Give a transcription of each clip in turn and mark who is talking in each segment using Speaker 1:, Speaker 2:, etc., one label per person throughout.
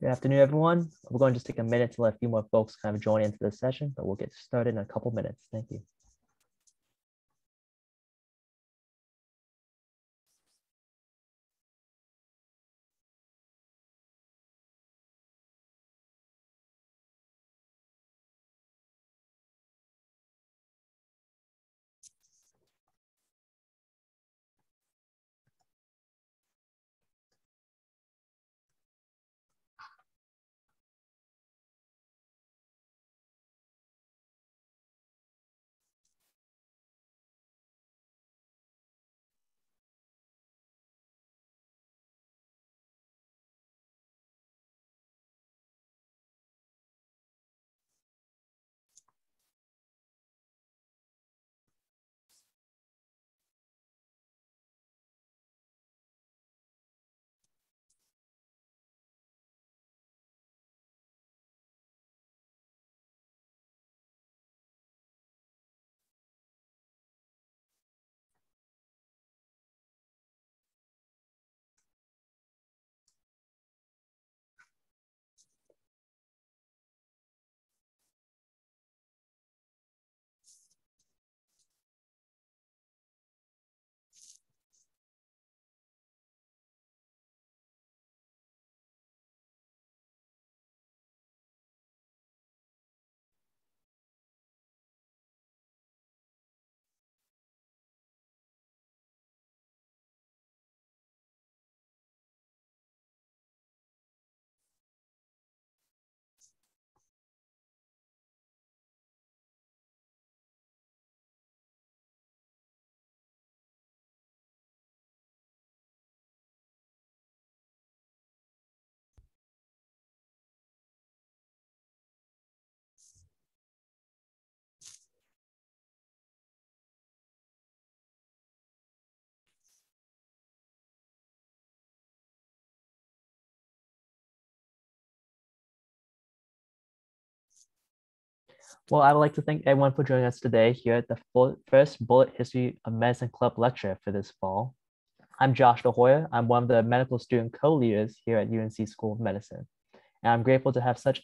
Speaker 1: Good afternoon, everyone. We're going to just take a minute to let a few more folks kind of join into the session, but we'll get started in a couple minutes. Thank you. Well, I would like to thank everyone for joining us today here at the first Bullitt History of Medicine Club lecture for this fall. I'm Josh DeHoya. I'm one of the medical student co-leaders here at UNC School of Medicine. And I'm grateful to have such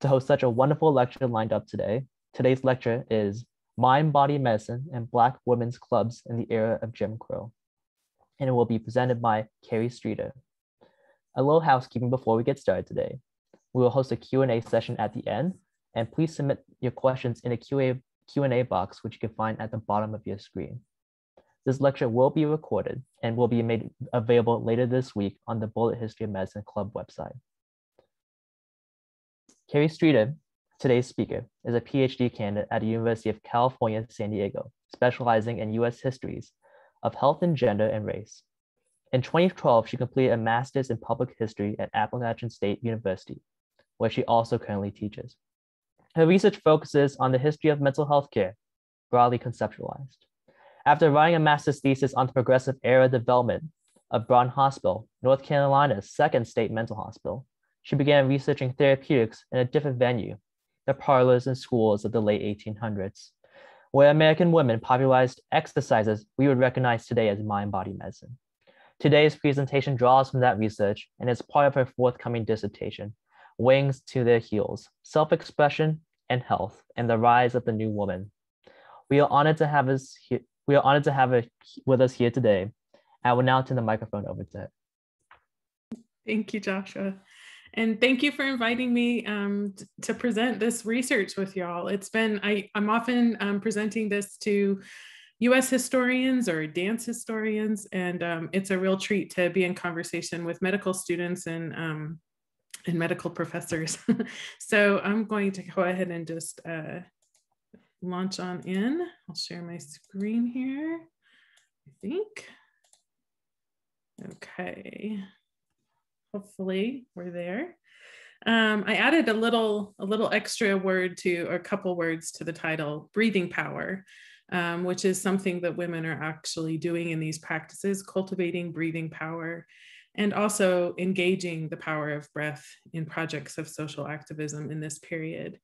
Speaker 1: to host such a wonderful lecture lined up today. Today's lecture is Mind Body Medicine and Black Women's Clubs in the Era of Jim Crow. And it will be presented by Carrie Streeter. A little housekeeping before we get started today. We will host a Q&A session at the end and please submit your questions in the QA, Q&A box, which you can find at the bottom of your screen. This lecture will be recorded and will be made available later this week on the Bullitt History of Medicine Club website. Carrie Streeter, today's speaker, is a PhD candidate at the University of California, San Diego, specializing in US histories of health and gender and race. In 2012, she completed a master's in public history at Appalachian State University, where she also currently teaches. Her research focuses on the history of mental health care, broadly conceptualized. After writing a master's thesis on the progressive era development of Broughton Hospital, North Carolina's second state mental hospital, she began researching therapeutics in a different venue, the parlors and schools of the late 1800s, where American women popularized exercises we would recognize today as mind-body medicine. Today's presentation draws from that research and is part of her forthcoming dissertation, Wings to Their Heels, Self-Expression and Health, and the Rise of the New Woman. We are honored to have us here, we are honored to have her with us here today. I will now turn the microphone over to her.
Speaker 2: Thank you, Joshua. And thank you for inviting me um, to present this research with y'all. It's been, I, I'm often um, presenting this to US historians or dance historians, and um, it's a real treat to be in conversation with medical students and um, and medical professors. so I'm going to go ahead and just uh, launch on in. I'll share my screen here, I think. Okay, hopefully we're there. Um, I added a little, a little extra word to, or a couple words to the title, breathing power, um, which is something that women are actually doing in these practices, cultivating breathing power and also engaging the power of breath in projects of social activism in this period.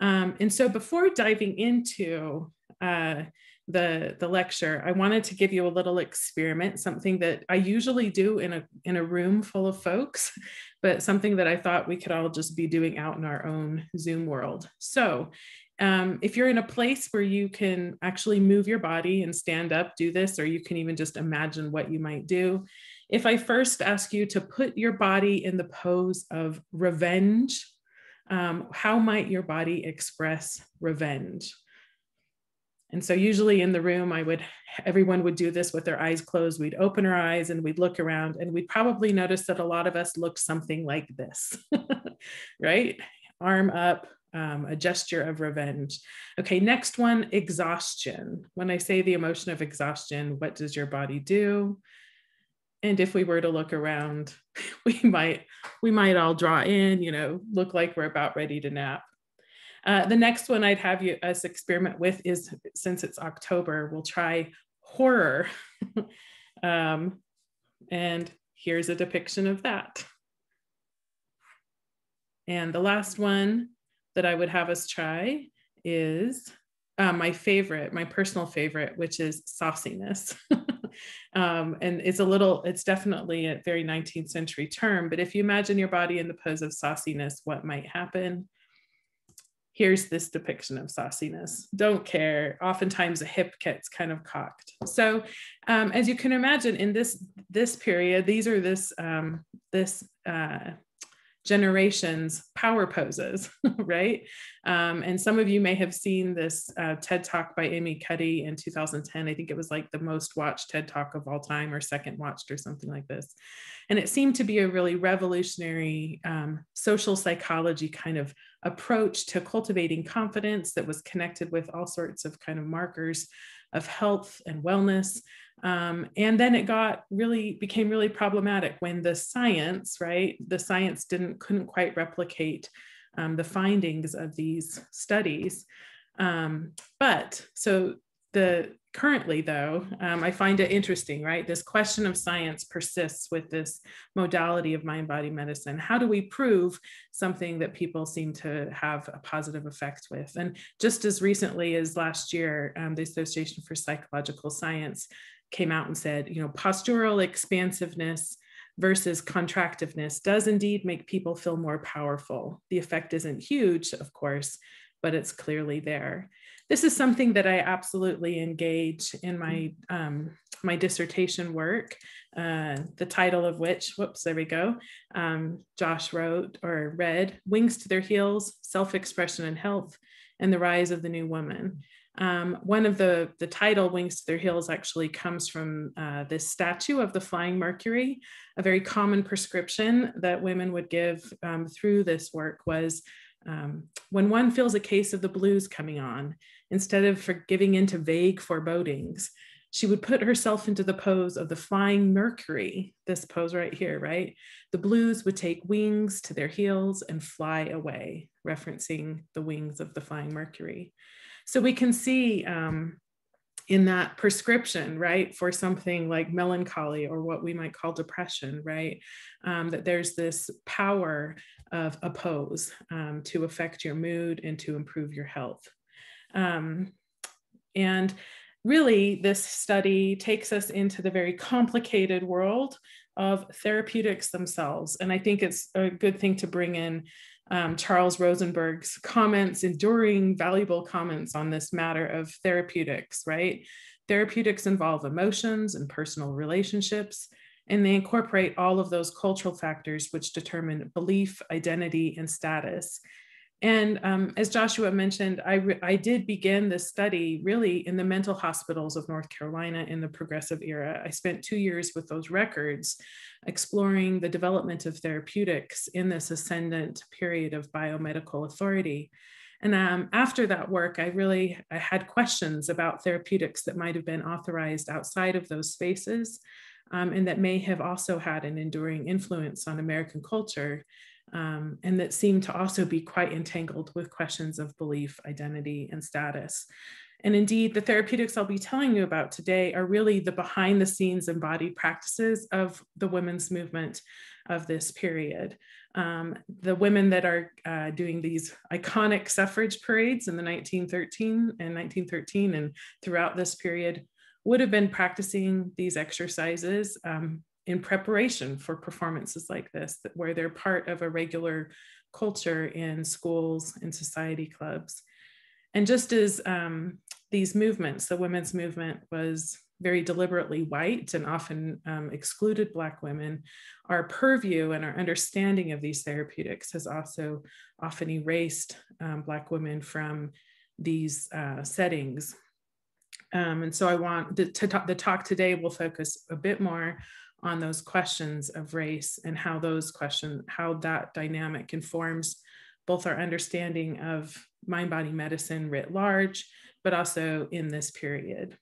Speaker 2: Um, and so before diving into uh, the the lecture i wanted to give you a little experiment something that i usually do in a in a room full of folks but something that i thought we could all just be doing out in our own zoom world so um, if you're in a place where you can actually move your body and stand up do this or you can even just imagine what you might do if i first ask you to put your body in the pose of revenge um, how might your body express revenge and so usually in the room, I would, everyone would do this with their eyes closed. We'd open our eyes and we'd look around and we'd probably notice that a lot of us looked something like this, right? Arm up, um, a gesture of revenge. Okay, next one, exhaustion. When I say the emotion of exhaustion, what does your body do? And if we were to look around, we might we might all draw in, you know, look like we're about ready to nap. Uh, the next one I'd have you us experiment with is since it's October, we'll try horror. um, and here's a depiction of that. And the last one that I would have us try is uh, my favorite, my personal favorite, which is sauciness. um, and it's a little, it's definitely a very 19th century term, but if you imagine your body in the pose of sauciness, what might happen? here's this depiction of sauciness. Don't care. Oftentimes a hip gets kind of cocked. So um, as you can imagine in this, this period, these are this, um, this uh, generation's power poses, right? Um, and some of you may have seen this uh, TED talk by Amy Cuddy in 2010. I think it was like the most watched TED talk of all time or second watched or something like this. And it seemed to be a really revolutionary um, social psychology kind of approach to cultivating confidence that was connected with all sorts of kind of markers of health and wellness. Um, and then it got really became really problematic when the science, right? The science didn't couldn't quite replicate um, the findings of these studies. Um, but so the currently though um, i find it interesting right? This question of science persists with this modality of mind body medicine. How do we prove something that people seem to have a positive effect with? And just as recently as last year um, the association for psychological science came out and said you know postural expansiveness versus contractiveness does indeed make people feel more powerful. The effect isn't huge of course but it's clearly there this is something that I absolutely engage in my um, my dissertation work. Uh, the title of which, whoops, there we go. Um, Josh wrote or read "Wings to Their Heels: Self-Expression and Health, and the Rise of the New Woman." Um, one of the the title "Wings to Their Heels" actually comes from uh, this statue of the Flying Mercury. A very common prescription that women would give um, through this work was um, when one feels a case of the blues coming on instead of for giving into vague forebodings, she would put herself into the pose of the flying Mercury, this pose right here, right? The blues would take wings to their heels and fly away, referencing the wings of the flying Mercury. So we can see um, in that prescription, right, for something like melancholy or what we might call depression, right, um, that there's this power of a pose um, to affect your mood and to improve your health. Um, and really, this study takes us into the very complicated world of therapeutics themselves. And I think it's a good thing to bring in um, Charles Rosenberg's comments, enduring, valuable comments on this matter of therapeutics, right? Therapeutics involve emotions and personal relationships, and they incorporate all of those cultural factors which determine belief, identity, and status. And um, as Joshua mentioned, I, I did begin this study really in the mental hospitals of North Carolina in the progressive era. I spent two years with those records exploring the development of therapeutics in this ascendant period of biomedical authority. And um, after that work, I really I had questions about therapeutics that might have been authorized outside of those spaces um, and that may have also had an enduring influence on American culture um, and that seem to also be quite entangled with questions of belief, identity, and status. And indeed, the therapeutics I'll be telling you about today are really the behind the scenes embodied practices of the women's movement of this period. Um, the women that are uh, doing these iconic suffrage parades in the 1913 and 1913 and throughout this period would have been practicing these exercises um, in preparation for performances like this, where they're part of a regular culture in schools and society clubs. And just as um, these movements, the women's movement was very deliberately white and often um, excluded Black women, our purview and our understanding of these therapeutics has also often erased um, Black women from these uh, settings. Um, and so I want to talk, the talk today will focus a bit more on those questions of race and how those questions, how that dynamic informs both our understanding of mind body medicine writ large, but also in this period.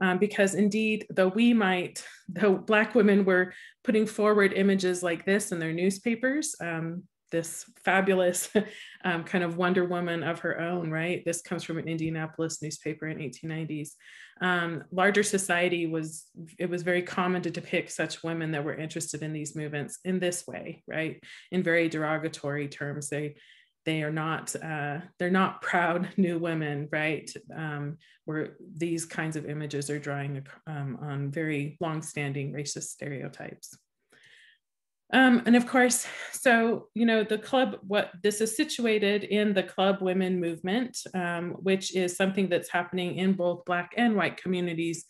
Speaker 2: Um, because indeed, though we might, though Black women were putting forward images like this in their newspapers, um, this fabulous um, kind of Wonder Woman of her own, right? This comes from an Indianapolis newspaper in 1890s. Um, larger society was, it was very common to depict such women that were interested in these movements in this way, right? In very derogatory terms. They, they are not, uh, they're not proud new women, right? Um, where these kinds of images are drawing um, on very long-standing racist stereotypes. Um, and of course, so, you know, the club, what this is situated in the club women movement, um, which is something that's happening in both Black and white communities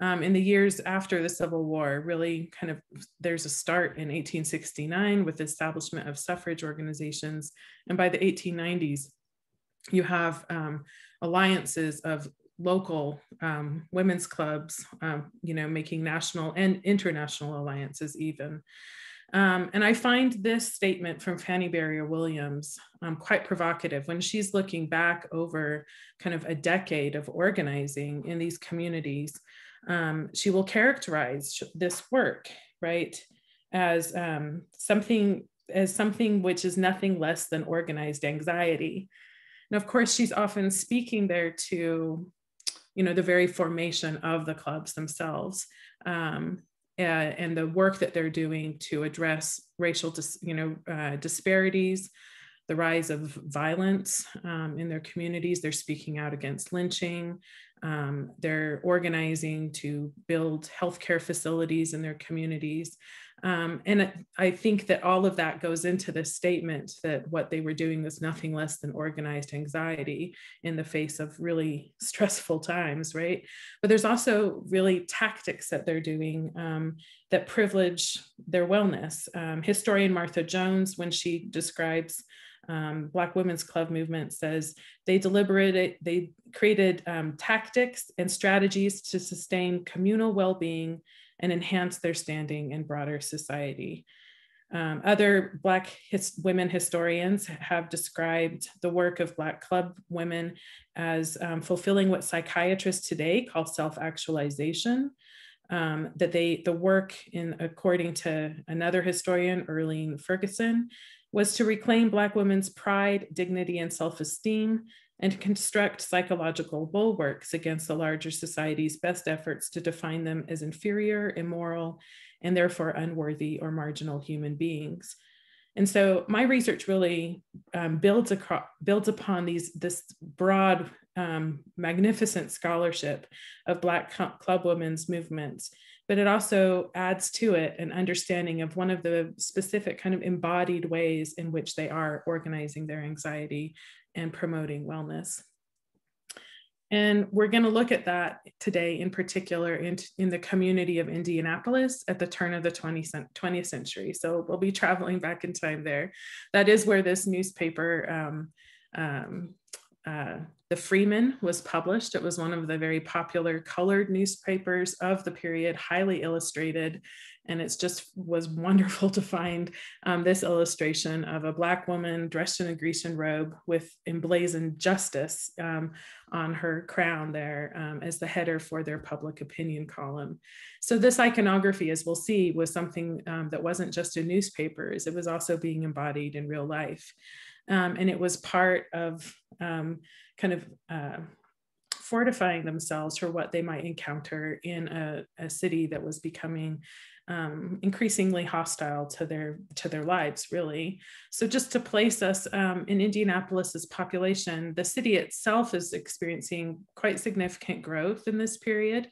Speaker 2: um, in the years after the Civil War. Really kind of, there's a start in 1869 with the establishment of suffrage organizations. And by the 1890s, you have um, alliances of local um, women's clubs, um, you know, making national and international alliances even. Um, and I find this statement from Fannie Barrier Williams um, quite provocative when she's looking back over kind of a decade of organizing in these communities. Um, she will characterize this work, right, as um, something as something which is nothing less than organized anxiety. And of course, she's often speaking there to, you know, the very formation of the clubs themselves. Um, uh, and the work that they're doing to address racial, dis, you know, uh, disparities, the rise of violence um, in their communities. They're speaking out against lynching. Um, they're organizing to build healthcare facilities in their communities. Um, and I think that all of that goes into this statement that what they were doing was nothing less than organized anxiety in the face of really stressful times, right? But there's also really tactics that they're doing um, that privilege their wellness. Um, historian Martha Jones, when she describes um, Black Women's Club movement says they deliberated, they created um, tactics and strategies to sustain communal well-being and enhance their standing in broader society. Um, other Black his, women historians have described the work of Black club women as um, fulfilling what psychiatrists today call self-actualization. Um, that they, the work in, according to another historian, Earline Ferguson, was to reclaim Black women's pride, dignity, and self-esteem and construct psychological bulwarks against the larger society's best efforts to define them as inferior, immoral, and therefore unworthy or marginal human beings. And so my research really um, builds, across, builds upon these, this broad, um, magnificent scholarship of Black club women's movements, but it also adds to it an understanding of one of the specific kind of embodied ways in which they are organizing their anxiety and promoting wellness. And we're going to look at that today in particular in, in the community of Indianapolis at the turn of the 20th, 20th century. So we'll be traveling back in time there. That is where this newspaper, um, um, uh, The Freeman, was published. It was one of the very popular colored newspapers of the period, highly illustrated and it's just was wonderful to find um, this illustration of a black woman dressed in a Grecian robe with emblazoned justice um, on her crown there um, as the header for their public opinion column. So this iconography, as we'll see, was something um, that wasn't just in newspapers, it was also being embodied in real life. Um, and it was part of um, kind of uh, fortifying themselves for what they might encounter in a, a city that was becoming um, increasingly hostile to their to their lives really. So just to place us um, in indianapolis's population the city itself is experiencing quite significant growth in this period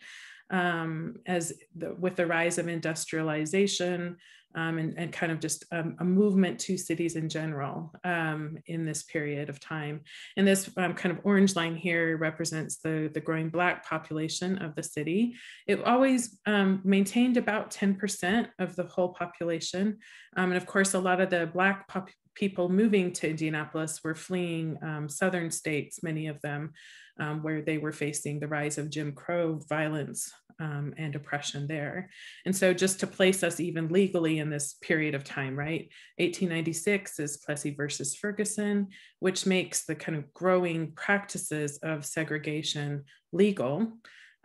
Speaker 2: um, as the, with the rise of industrialization um, and, and, kind of just um, a movement to cities in general um, in this period of time. And this um, kind of orange line here represents the, the growing Black population of the city. It always um, maintained about 10% of the whole population. Um, and of course, a lot of the Black people moving to Indianapolis were fleeing southern states, many of them, where they were facing the rise of Jim Crow violence um, and oppression there. And so, just to place us even legally in this period of time, right? 1896 is Plessy versus Ferguson, which makes the kind of growing practices of segregation legal.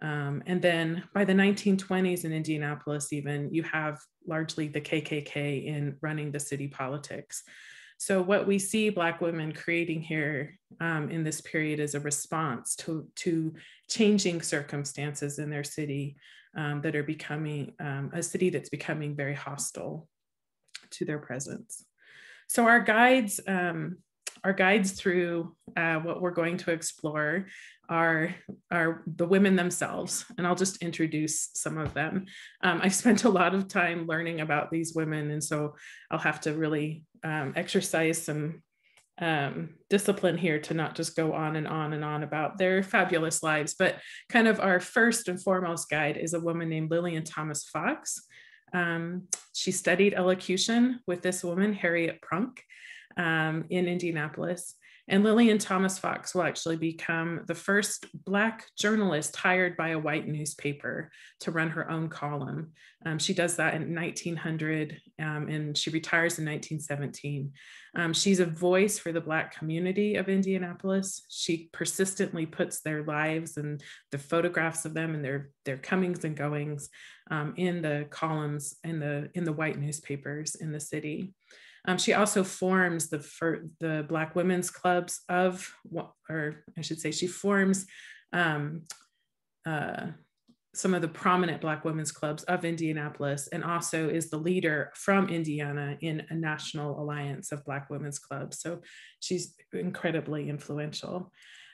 Speaker 2: Um, and then by the 1920s in Indianapolis, even you have largely the KKK in running the city politics. So what we see Black women creating here um, in this period is a response to, to changing circumstances in their city um, that are becoming um, a city that's becoming very hostile to their presence. So our guides, um, our guides through uh, what we're going to explore are, are the women themselves. And I'll just introduce some of them. Um, I spent a lot of time learning about these women. And so I'll have to really um, exercise some um, discipline here to not just go on and on and on about their fabulous lives. But kind of our first and foremost guide is a woman named Lillian Thomas Fox. Um, she studied elocution with this woman, Harriet Prunk, um, in Indianapolis. And Lillian Thomas Fox will actually become the first Black journalist hired by a white newspaper to run her own column. Um, she does that in 1900 um, and she retires in 1917. Um, she's a voice for the Black community of Indianapolis. She persistently puts their lives and the photographs of them and their, their comings and goings um, in the columns in the, in the white newspapers in the city. Um, she also forms the for the Black women's clubs of, or I should say, she forms um, uh, some of the prominent Black women's clubs of Indianapolis, and also is the leader from Indiana in a national alliance of Black women's clubs. So she's incredibly influential.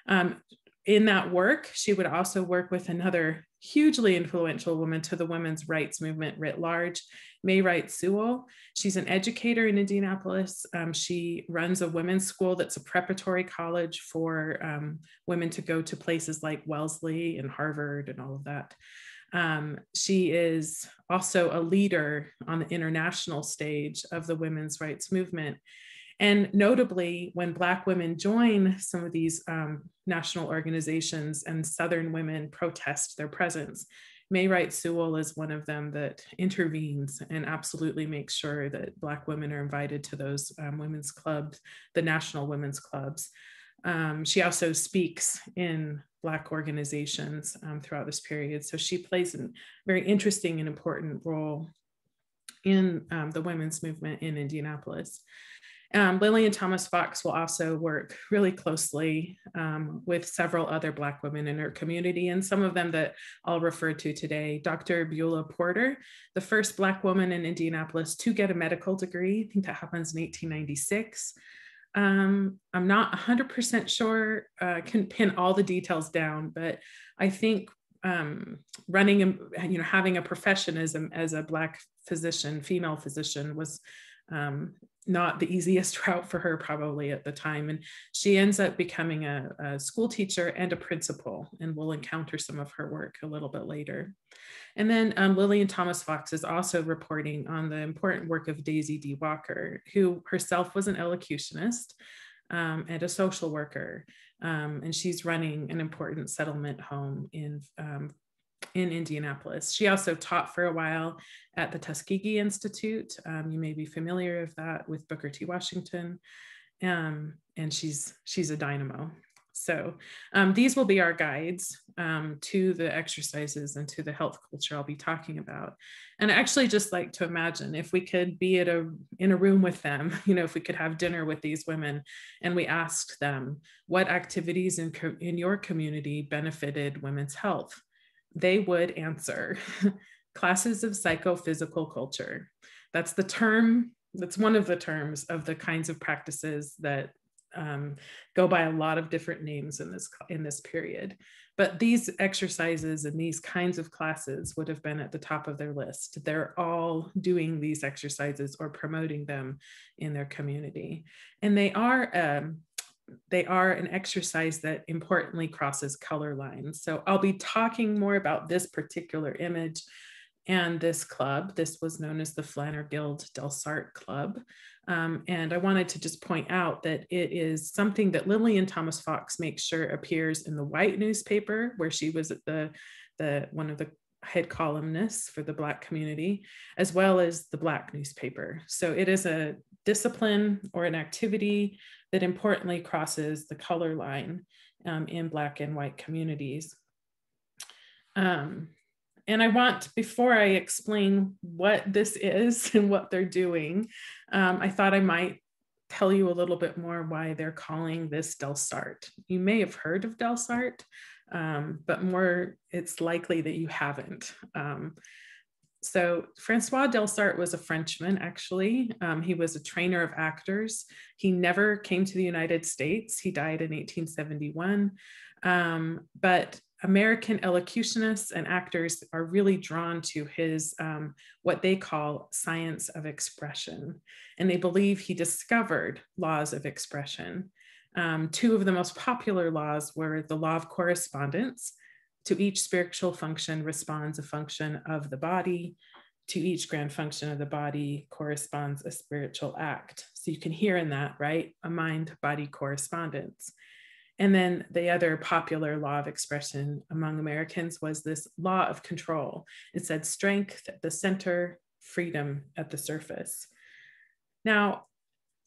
Speaker 2: Um, in that work, she would also work with another hugely influential woman to the women's rights movement writ large, May Wright Sewell. She's an educator in Indianapolis. Um, she runs a women's school that's a preparatory college for um, women to go to places like Wellesley and Harvard and all of that. Um, she is also a leader on the international stage of the women's rights movement. And notably, when Black women join some of these um, national organizations and Southern women protest their presence, May Wright Sewell is one of them that intervenes and absolutely makes sure that Black women are invited to those um, women's clubs, the national women's clubs. Um, she also speaks in Black organizations um, throughout this period. So she plays a very interesting and important role in um, the women's movement in Indianapolis. Um, Lillian Thomas Fox will also work really closely um, with several other Black women in her community, and some of them that I'll refer to today. Dr. Beulah Porter, the first Black woman in Indianapolis to get a medical degree. I think that happens in 1896. Um, I'm not 100% sure, uh, can pin all the details down, but I think um, running, you know, having a profession as a, as a Black physician, female physician was um, not the easiest route for her probably at the time. And she ends up becoming a, a, school teacher and a principal, and we'll encounter some of her work a little bit later. And then um, Lillian Thomas Fox is also reporting on the important work of Daisy D. Walker, who herself was an elocutionist um, and a social worker. Um, and she's running an important settlement home in um, in Indianapolis. She also taught for a while at the Tuskegee Institute. Um, you may be familiar with that with Booker T. Washington. Um, and she's she's a dynamo. So um, these will be our guides um, to the exercises and to the health culture I'll be talking about. And I actually just like to imagine if we could be at a in a room with them, you know, if we could have dinner with these women and we asked them what activities in, in your community benefited women's health, they would answer classes of psychophysical culture. That's the term, that's one of the terms of the kinds of practices that um, go by a lot of different names in this in this period. But these exercises and these kinds of classes would have been at the top of their list. They're all doing these exercises or promoting them in their community, and they are. Um, they are an exercise that importantly crosses color lines. So I'll be talking more about this particular image and this club. This was known as the Flanner-Guild Delsarte Club. Um, and I wanted to just point out that it is something that Lillian Thomas Fox makes sure appears in the white newspaper, where she was the, the one of the head columnists for the Black community, as well as the Black newspaper. So it is a discipline or an activity that importantly crosses the color line um, in Black and white communities. Um, and I want, before I explain what this is and what they're doing, um, I thought I might tell you a little bit more why they're calling this Delsarte. You may have heard of Delsarte, um, but more it's likely that you haven't. Um, so Francois Delsarte was a Frenchman, actually. Um, he was a trainer of actors. He never came to the United States. He died in 1871. Um, but American elocutionists and actors are really drawn to his um, what they call science of expression, and they believe he discovered laws of expression. Um, two of the most popular laws were the law of correspondence. To each spiritual function responds a function of the body. To each grand function of the body corresponds a spiritual act. So you can hear in that, right? A mind body correspondence. And then the other popular law of expression among Americans was this law of control. It said strength at the center, freedom at the surface. Now,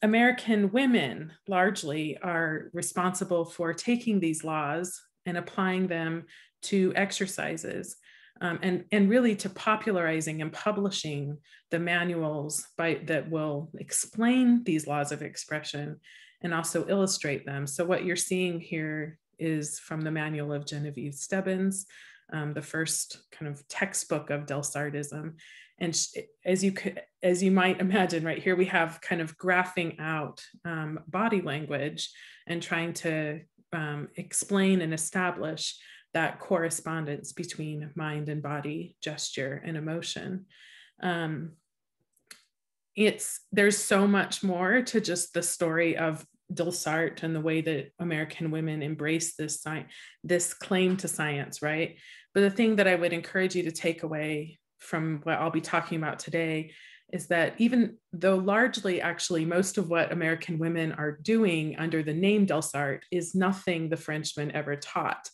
Speaker 2: American women largely are responsible for taking these laws and applying them to exercises um, and, and really to popularizing and publishing the manuals by, that will explain these laws of expression and also illustrate them. So what you're seeing here is from the manual of Genevieve Stebbins, um, the first kind of textbook of Delsartism. And as you could, as you might imagine, right here we have kind of graphing out um, body language and trying to um, explain and establish that correspondence between mind and body, gesture and emotion. Um, it's there's so much more to just the story of Delsarte and the way that American women embrace this science, this claim to science, right? But the thing that I would encourage you to take away from what I'll be talking about today is that even though largely actually most of what American women are doing under the name Delsarte is nothing the Frenchmen ever taught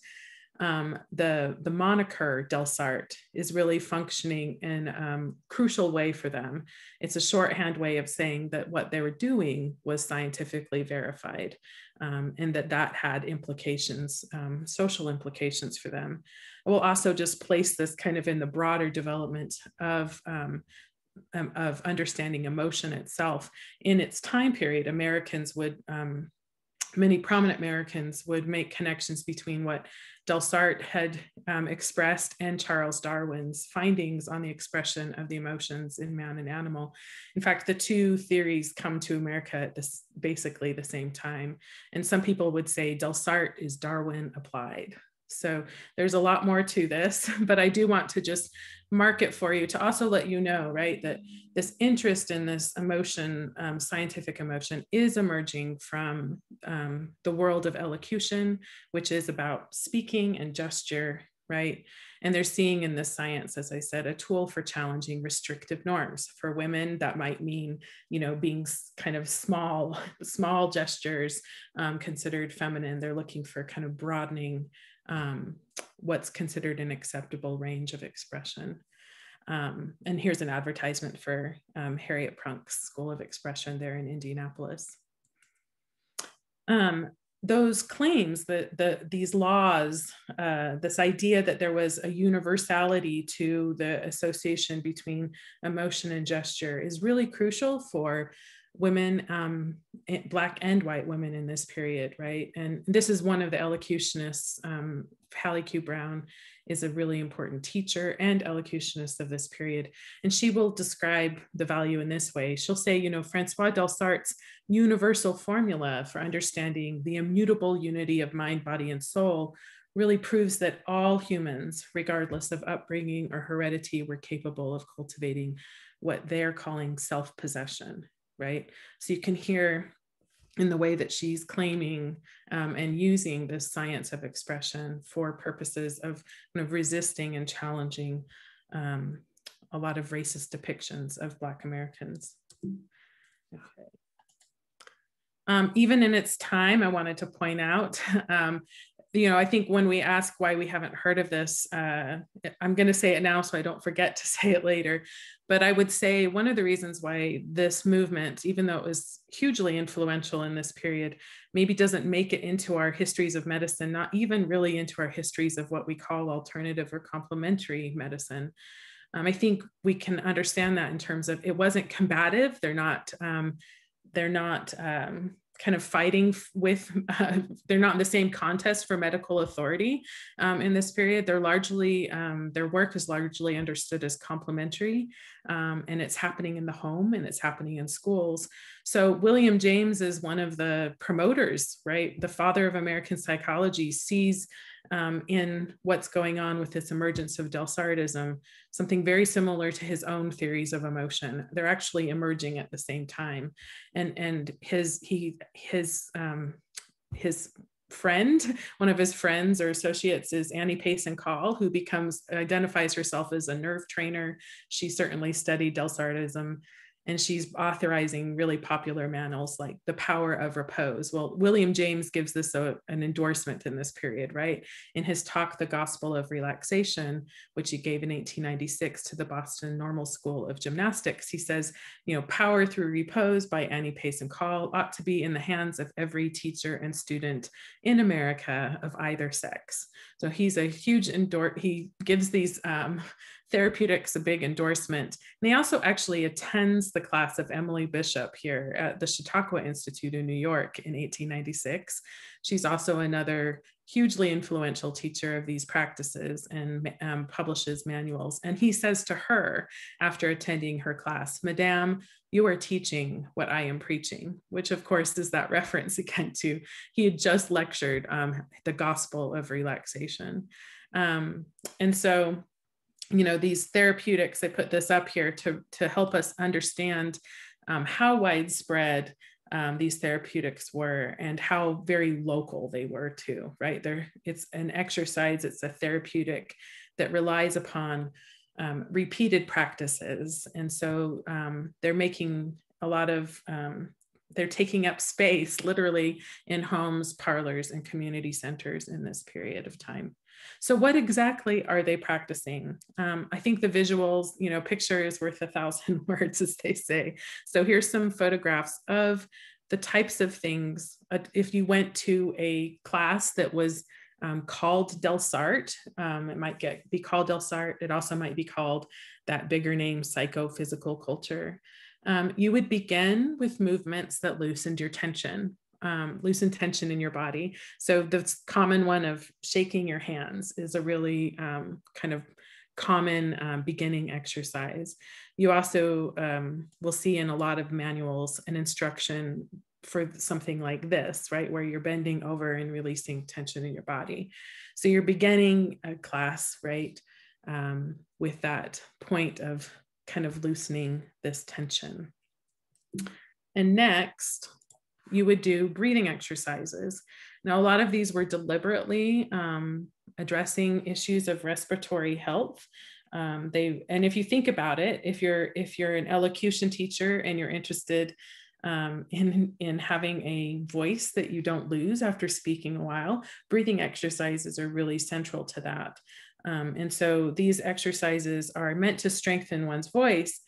Speaker 2: um, the, the moniker Delsarte is really functioning in a um, crucial way for them. It's a shorthand way of saying that what they were doing was scientifically verified um, and that that had implications, um, social implications for them. We'll also just place this kind of in the broader development of um, um, of understanding emotion itself. In its time period, Americans would um, many prominent Americans would make connections between what Delsarte had um, expressed and Charles Darwin's findings on the expression of the emotions in man and animal. In fact, the two theories come to America at this basically the same time. And some people would say Delsarte is Darwin applied. So there's a lot more to this, but I do want to just mark it for you to also let you know, right, that this interest in this emotion, um, scientific emotion, is emerging from um, the world of elocution, which is about speaking and gesture, right? And they're seeing in this science, as I said, a tool for challenging restrictive norms. For women, that might mean, you know, being kind of small, small gestures um, considered feminine. They're looking for kind of broadening um, what's considered an acceptable range of expression. Um, and here's an advertisement for um, Harriet Prunk's School of Expression there in Indianapolis. Um, those claims that the, these laws, uh, this idea that there was a universality to the association between emotion and gesture is really crucial for women, um, Black and white women in this period, right? And this is one of the elocutionists, um, Hallie Q. Brown is a really important teacher and elocutionist of this period. And she will describe the value in this way. She'll say, you know, Francois Delsarte's universal formula for understanding the immutable unity of mind, body, and soul really proves that all humans, regardless of upbringing or heredity, were capable of cultivating what they're calling self possession, right? So you can hear in the way that she's claiming um, and using this science of expression for purposes of kind of resisting and challenging um, a lot of racist depictions of Black Americans. Okay. Um, even in its time, I wanted to point out um, you know, I think when we ask why we haven't heard of this, uh, I'm going to say it now so I don't forget to say it later. But I would say one of the reasons why this movement, even though it was hugely influential in this period, maybe doesn't make it into our histories of medicine, not even really into our histories of what we call alternative or complementary medicine. Um, I think we can understand that in terms of it wasn't combative. They're not. Um, they're not um, kind of fighting with, uh, they're not in the same contest for medical authority um, in this period. They're largely, um, their work is largely understood as complementary um, and it's happening in the home and it's happening in schools. So William James is one of the promoters, right? The father of American psychology sees um, in what's going on with this emergence of Delsartism, something very similar to his own theories of emotion. They're actually emerging at the same time, and and his he his um, his friend, one of his friends or associates is Annie Payson Call, who becomes identifies herself as a nerve trainer. She certainly studied Delsartism and she's authorizing really popular manuals like The Power of Repose. Well, William James gives this a, an endorsement in this period, right? In his talk, The Gospel of Relaxation, which he gave in 1896 to the Boston Normal School of Gymnastics, he says, you know, power through repose by Annie Payson Call ought to be in the hands of every teacher and student in America of either sex. So he's a huge endorse, he gives these um, Therapeutics a big endorsement. And he also actually attends the class of Emily Bishop here at the Chautauqua Institute in New York in 1896. She's also another hugely influential teacher of these practices and um, publishes manuals. And he says to her after attending her class, Madame, you are teaching what I am preaching, which of course is that reference again to he had just lectured um, the gospel of relaxation. Um, and so you know these therapeutics i put this up here to to help us understand um, how widespread um, these therapeutics were and how very local they were too right? There it's an exercise it's a therapeutic that relies upon um, repeated practices. And so um, they're making a lot of um, they're taking up space literally in homes parlors and community centers in this period of time so what exactly are they practicing? Um, I think the visuals, you know, picture is worth a thousand words, as they say. So here's some photographs of the types of things. Uh, if you went to a class that was um, called Delsarte, um, it might get be called Delsarte. It also might be called that bigger name, psychophysical culture. Um, you would begin with movements that loosened your tension um, loosen tension in your body. So the common one of shaking your hands is a really um, kind of common um, beginning exercise. You also um, will see in a lot of manuals an instruction for something like this, right, where you're bending over and releasing tension in your body. So you're beginning a class, right, um, with that point of kind of loosening this tension. And next, you would do breathing exercises. Now, a lot of these were deliberately um, addressing issues of respiratory health. Um, they and if you think about it, if you're if you're an elocution teacher and you're interested um, in in having a voice that you don't lose after speaking a while, breathing exercises are really central to that. Um, and so these exercises are meant to strengthen one's voice,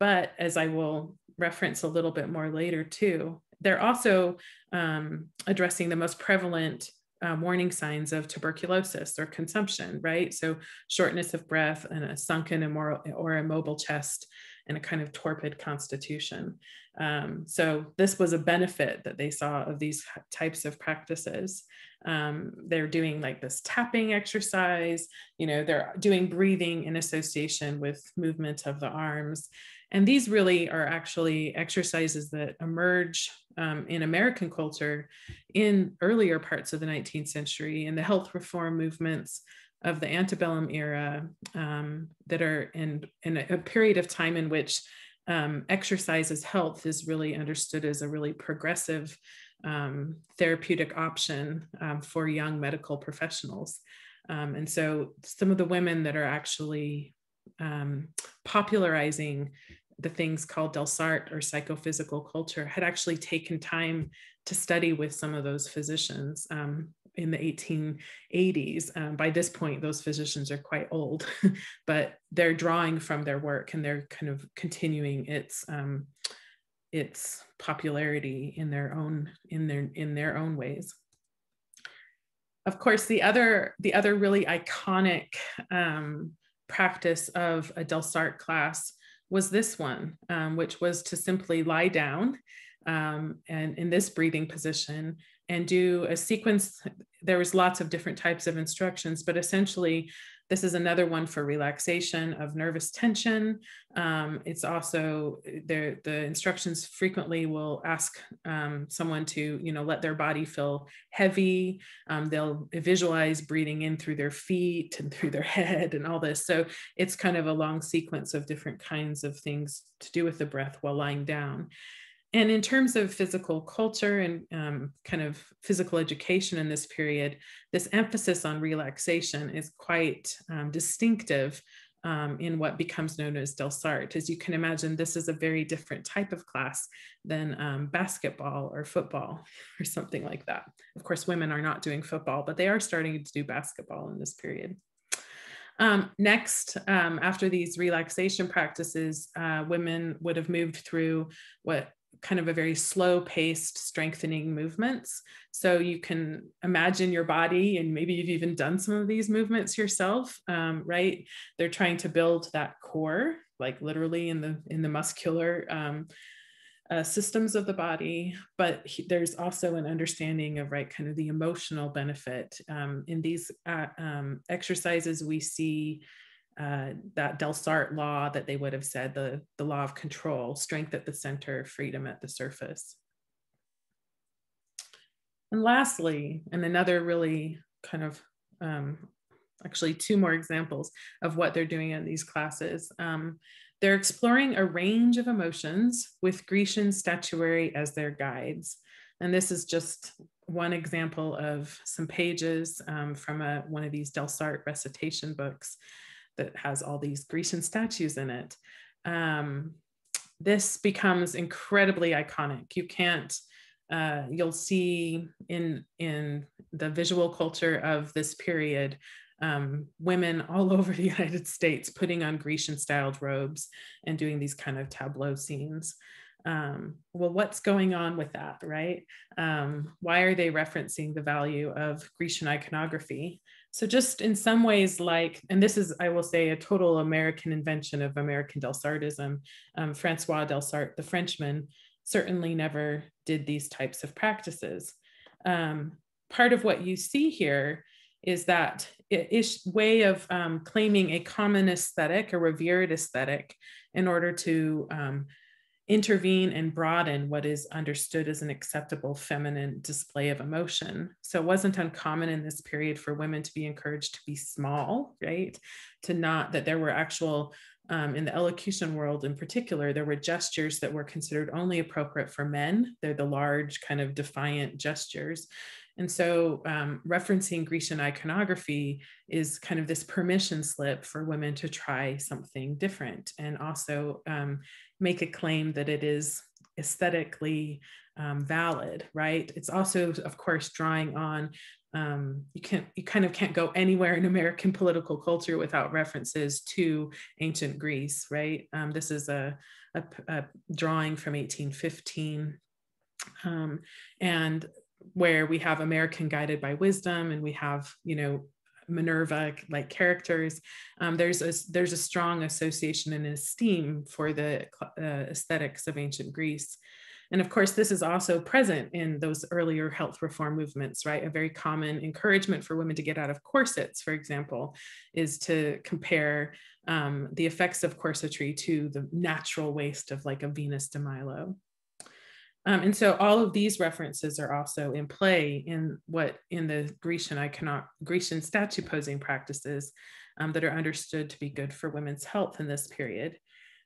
Speaker 2: but as I will reference a little bit more later too, they're also um, addressing the most prevalent uh, warning signs of tuberculosis or consumption, right? So shortness of breath and a sunken or immobile chest and a kind of torpid constitution. Um, so this was a benefit that they saw of these types of practices. Um, they're doing like this tapping exercise, you know, they're doing breathing in association with movement of the arms. And these really are actually exercises that emerge um, in American culture in earlier parts of the 19th century in the health reform movements of the antebellum era um, that are in, in a, a, period of time in which um, exercise as health is really understood as a really progressive um, therapeutic option um, for young medical professionals. Um, and so some of the women that are actually um, popularizing the things called Delsarte or psychophysical culture had actually taken time to study with some of those physicians um, in the 1880s. Um, by this point, those physicians are quite old, but they're drawing from their work and they're kind of continuing its um, its popularity in their own in their in their own ways. Of course, the other the other really iconic um, practice of a Delsarte class was this one, um, which was to simply lie down um, and in this breathing position and do a sequence. There was lots of different types of instructions, but essentially this is another one for relaxation of nervous tension. Um, it's also the the instructions frequently will ask um, someone to you know let their body feel heavy. Um, they'll visualize breathing in through their feet and through their head and all this. So it's kind of a long sequence of different kinds of things to do with the breath while lying down. And in terms of physical culture and um, kind of physical education in this period, this emphasis on relaxation is quite um, distinctive um, in what becomes known as Delsarte. As you can imagine, this is a very different type of class than um, basketball or football or something like that. Of course, women are not doing football, but they are starting to do basketball in this period. Um, next, um, after these relaxation practices, uh, women would have moved through what kind of a very slow paced strengthening movements. So you can imagine your body, and maybe you've even done some of these movements yourself, um, right? They're trying to build that core, like literally in the in the muscular um, uh, systems of the body. But he, there's also an understanding of right, kind of the emotional benefit um, in these uh, um, exercises. We see uh, that Delsarte law that they would have said the, the law of control, strength at the center, freedom at the surface. And lastly, and another really kind of um, actually two more examples of what they're doing in these classes. Um, they're exploring a range of emotions with Grecian statuary as their guides. And this is just one example of some pages um, from a, one of these Delsarte recitation books that has all these Grecian statues in it. Um, this becomes incredibly iconic. You can't, uh, you'll see in, in the visual culture of this period, um, women all over the United States putting on Grecian styled robes and doing these kind of tableau scenes. Um, well, what's going on with that, right? Um, why are they referencing the value of Grecian iconography? So just in some ways, like, and this is, I will say, a total American invention of American Delsartism. Um, Francois Delsarte, the Frenchman, certainly never did these types of practices. Um, part of what you see here is that ish way of um, claiming a common aesthetic, a revered aesthetic, in order to um, intervene and broaden what is understood as an acceptable feminine display of emotion. So it wasn't uncommon in this period for women to be encouraged to be small, right? To not that there were actual um, in the elocution world in particular, there were gestures that were considered only appropriate for men. They're the large, kind of defiant gestures. And so, um, referencing Grecian iconography is kind of this permission slip for women to try something different and also um, make a claim that it is aesthetically um, valid, right? It's also, of course, drawing on um, you can't you kind of can't go anywhere in American political culture without references to ancient Greece, right? Um, this is a, a, a, drawing from 1815 Um, and where we have American guided by wisdom and we have, you know, Minerva like characters, um, there's a there's a strong association and esteem for the uh, aesthetics of ancient Greece. And of course, this is also present in those earlier health reform movements, right? A very common encouragement for women to get out of corsets, for example, is to compare um, the effects of corsetry to the natural waist of like a Venus de Milo. Um, and so all of these references are also in play in what in the Grecian icono Grecian statue posing practices um, that are understood to be good for women's health in this period.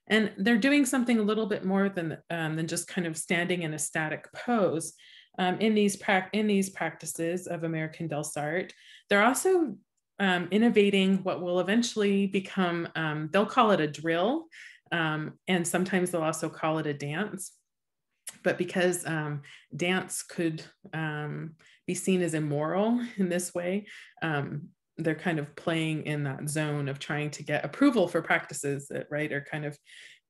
Speaker 2: And they're doing something a little bit more than, um, than just kind of standing in a static pose. Um, in, these in these practices of American Delsarte, they're also um, innovating what will eventually become, um, they'll call it a drill, and sometimes they'll also call it a dance but because um, dance could um, be seen as immoral in this way, um, they're kind of playing in that zone of trying to get approval for practices that right are kind of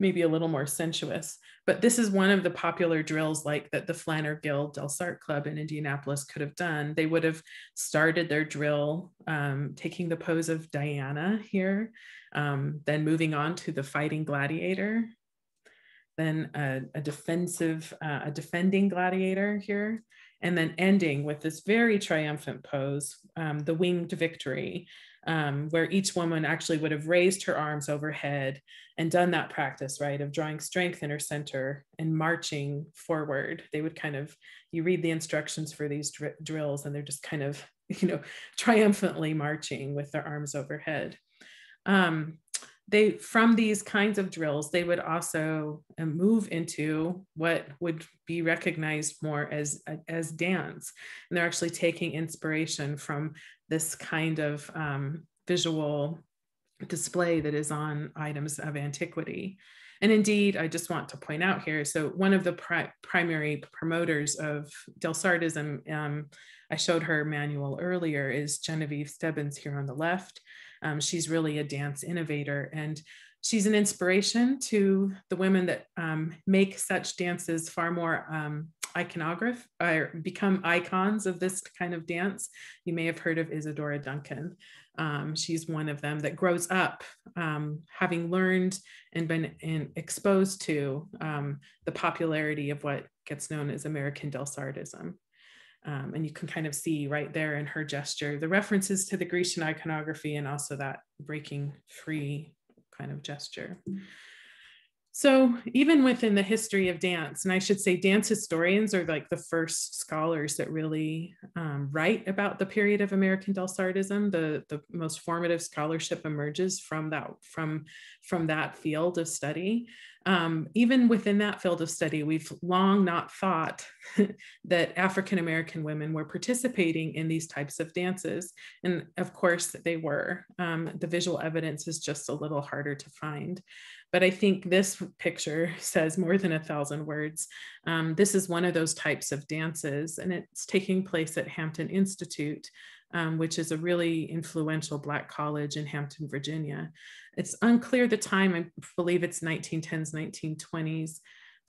Speaker 2: maybe a little more sensuous. But this is one of the popular drills like that the Flanner-Guild Delsarte Club in Indianapolis could have done. They would have started their drill um, taking the pose of Diana here, um, then moving on to the fighting gladiator, then a, a defensive, uh, a defending gladiator here, and then ending with this very triumphant pose, um, the winged victory, um, where each woman actually would have raised her arms overhead and done that practice, right, of drawing strength in her center and marching forward. They would kind of, you read the instructions for these dr drills, and they're just kind of, you know, triumphantly marching with their arms overhead. Um, they from these kinds of drills they would also uh, move into what would be recognized more as as dance. And they're actually taking inspiration from this kind of um, visual display that is on items of antiquity. And indeed i just want to point out here so one of the pri primary promoters of delsartism um, i showed her manual earlier is genevieve stebbins here on the left um, she's really a dance innovator and she's an inspiration to the women that um, make such dances far more um, iconograph or become icons of this kind of dance. You may have heard of Isadora Duncan. Um, she's one of them that grows up um, having learned and been in, exposed to um, the popularity of what gets known as American Delsartism. Um, and you can kind of see right there in her gesture the references to the Grecian iconography and also that breaking free kind of gesture. So even within the history of dance, and I should say dance historians are like the first scholars that really um, write about the period of American Delsartism. The, the most formative scholarship emerges from that, from, from that field of study um, even within that field of study, we've long not thought that African American women were participating in these types of dances. And of course, they were. Um, the visual evidence is just a little harder to find. But I think this picture says more than a thousand words. Um, this is one of those types of dances, and it's taking place at Hampton Institute um, which is a really influential Black college in Hampton, Virginia. It's unclear the time, I believe it's 1910s, 1920s.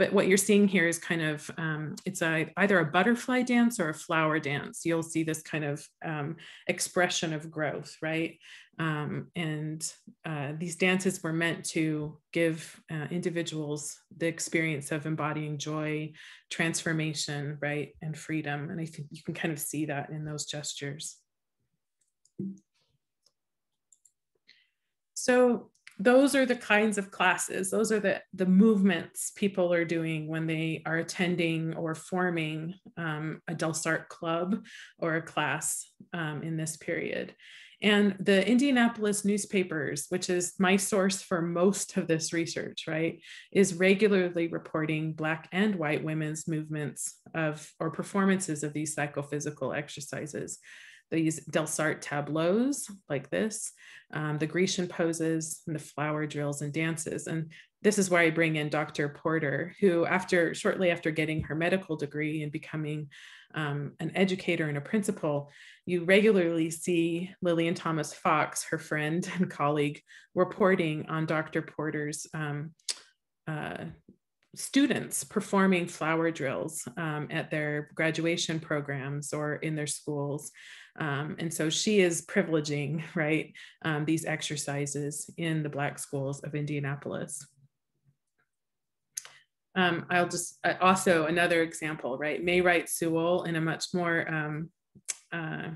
Speaker 2: But what you're seeing here is kind of, um, it's a, either a butterfly dance or a flower dance. You'll see this kind of um, expression of growth, right? Um, and uh, these dances were meant to give uh, individuals the experience of embodying joy, transformation, right, and freedom. And I think you can kind of see that in those gestures. So those are the kinds of classes. Those are the the movements people are doing when they are attending or forming um, a delsarte club or a class um, in this period. And the indianapolis newspapers which is my source for most of this research right is regularly reporting black and white women's movements of or performances of these psychophysical exercises these Delsarte tableaus like this, um, the Grecian poses, and the flower drills and dances. And this is where I bring in Dr. Porter, who after shortly after getting her medical degree and becoming um, an educator and a principal, you regularly see Lillian Thomas Fox, her friend and colleague, reporting on Dr. Porter's um, uh, students performing flower drills um, at their graduation programs or in their schools. Um, and so she is privileging, right, um, these exercises in the Black schools of Indianapolis. Um, I'll just uh, also another example, right? May Wright Sewell in a much more um, uh,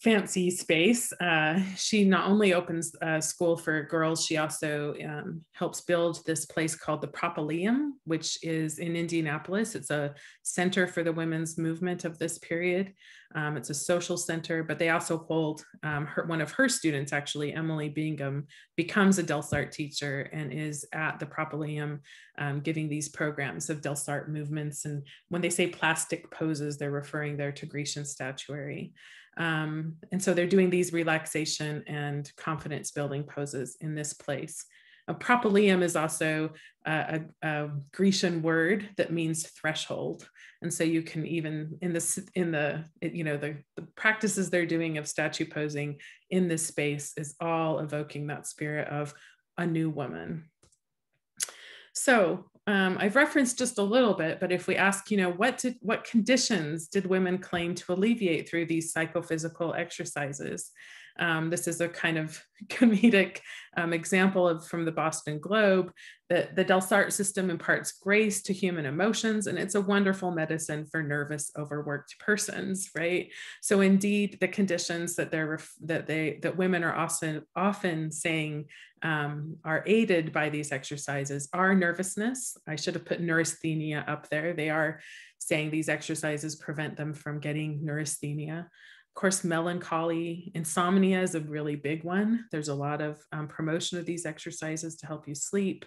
Speaker 2: fancy space. Uh, she not only opens a school for girls, she also um, helps build this place called the Propylaeum, which is in Indianapolis. It's a center for the women's movement of this period. Um, it's a social center, but they also hold um, her, one of her students, actually, Emily Bingham, becomes a Delsarte teacher and is at the Propylaeum um, giving these programs of Delsarte movements. And when they say plastic poses, they're referring there to Grecian statuary. Um, and so they're doing these relaxation and confidence building poses in this place. A propylaeum is also a, a, a, Grecian word that means threshold. And so you can even in this in the you know the, the practices they're doing of statue posing in this space is all evoking that spirit of a new woman. So um, I've referenced just a little bit, but if we ask, you know, what did what conditions did women claim to alleviate through these psychophysical exercises? Um, this is a kind of comedic um, example of from the Boston Globe that the Delsarte system imparts grace to human emotions, and it's a wonderful medicine for nervous, overworked persons, right? So indeed, the conditions that they're that they that women are often often saying um, are aided by these exercises are nervousness. I should have put neurasthenia up there. They are saying these exercises prevent them from getting neurasthenia course, melancholy, insomnia is a really big one. There's a lot of um, promotion of these exercises to help you sleep.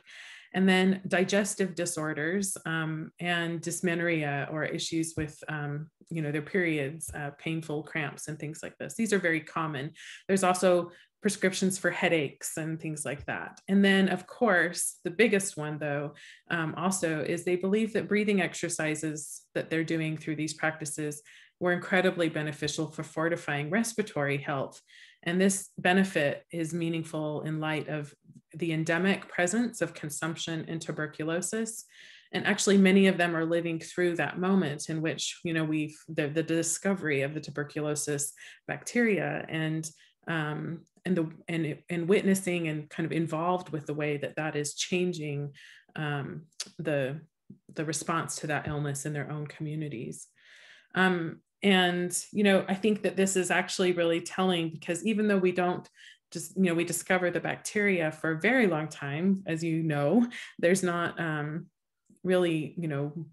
Speaker 2: And then digestive disorders um, and dysmenorrhea or issues with, um, you know, their periods, uh, painful cramps and things like this. These are very common. There's also prescriptions for headaches and things like that. And then, of course, the biggest one, though, um, also is they believe that breathing exercises that they're doing through these practices were incredibly beneficial for fortifying respiratory health. And this benefit is meaningful in light of the endemic presence of consumption and tuberculosis. And actually, many of them are living through that moment in which, you know, we've the, the discovery of the tuberculosis bacteria and um, and the and and witnessing and kind of involved with the way that that is changing um, the the response to that illness in their own communities. Um, and you know i think that this is actually really telling because even though we don't just you know we discover the bacteria for a very long time as you know there's not um, really you know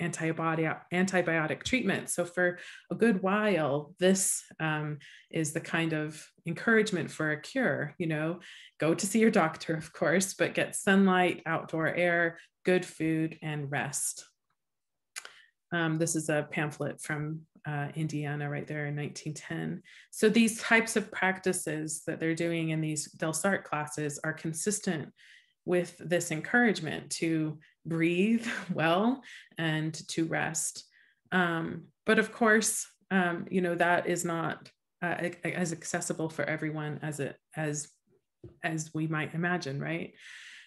Speaker 2: antibiotic antibiotic treatment. So for a good while this um, is the kind of encouragement for a cure you know go to see your doctor of course but get sunlight outdoor air good food and rest. Um, this is a pamphlet from uh, Indiana right there in 1910. So these types of practices that they're doing in these Del Delsarte classes are consistent with this encouragement to breathe well and to rest. Um, but of course, um, you know that is not uh, as accessible for everyone as it as as we might imagine, right?